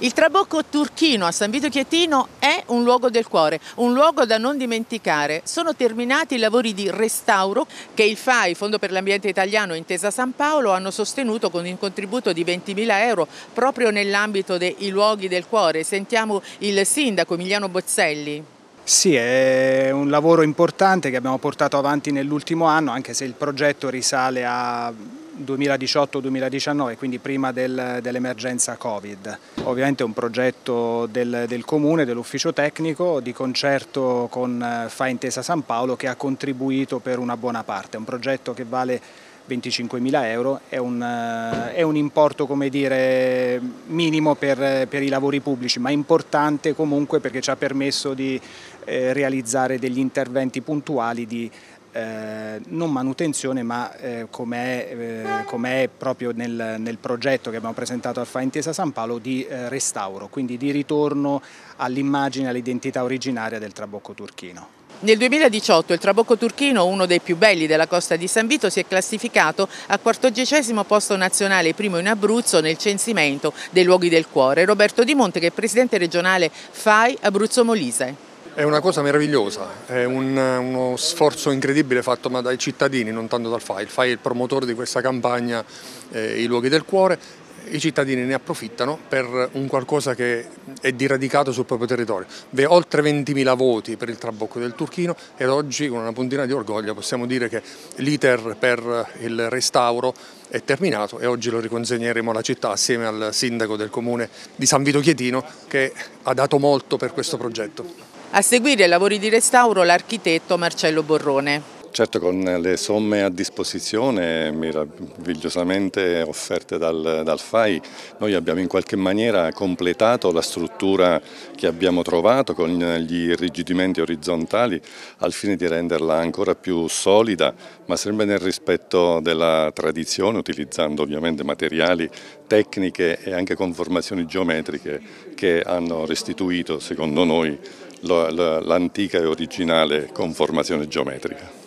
Il Trabocco Turchino a San Vito Chietino è un luogo del cuore, un luogo da non dimenticare. Sono terminati i lavori di restauro che il FAI, Fondo per l'Ambiente Italiano Intesa San Paolo, hanno sostenuto con un contributo di 20.000 euro proprio nell'ambito dei luoghi del cuore. Sentiamo il sindaco Emiliano Bozzelli. Sì, è un lavoro importante che abbiamo portato avanti nell'ultimo anno, anche se il progetto risale a 2018-2019, quindi prima del, dell'emergenza Covid. Ovviamente è un progetto del, del Comune, dell'ufficio tecnico, di concerto con eh, Fa Intesa San Paolo che ha contribuito per una buona parte. È un progetto che vale 25.000 euro, è un, eh, è un, importo dire, minimo per, per, i lavori pubblici, ma importante comunque perché ci ha permesso di eh, realizzare degli interventi puntuali di eh, non manutenzione ma eh, come è, eh, com è, proprio nel, nel, progetto che abbiamo presentato al FA Intesa San Paolo di eh, restauro, quindi di ritorno all'immagine, all'identità originaria del Trabocco turchino. Nel 2018 il Trabocco turchino, uno dei più belli della costa di San Vito, si è classificato al quattordicesimo posto nazionale, primo in Abruzzo, nel censimento dei luoghi del cuore. Roberto Di Monte, che è presidente regionale FAI Abruzzo Molise. È una cosa meravigliosa, è un, uno sforzo incredibile fatto dai cittadini, non tanto dal FAI. Il FAI è il promotore di questa campagna eh, I luoghi del cuore, i cittadini ne approfittano per un qualcosa che è diradicato sul proprio territorio. Oltre 20.000 voti per il Trabocco del Turchino ed oggi con una puntina di orgoglio possiamo dire che l'iter per il restauro è terminato e oggi lo riconsegneremo alla città assieme al sindaco del comune di San Vito Chietino che ha dato molto per questo progetto. A seguire i lavori di restauro l'architetto Marcello Borrone. Certo con le somme a disposizione meravigliosamente offerte dal, dal, FAI noi abbiamo in qualche maniera completato la struttura che abbiamo trovato con gli irrigidimenti orizzontali al fine di renderla ancora più solida ma sempre nel rispetto della tradizione utilizzando ovviamente materiali, tecniche e anche conformazioni geometriche che hanno restituito secondo noi l'antica e originale conformazione geometrica.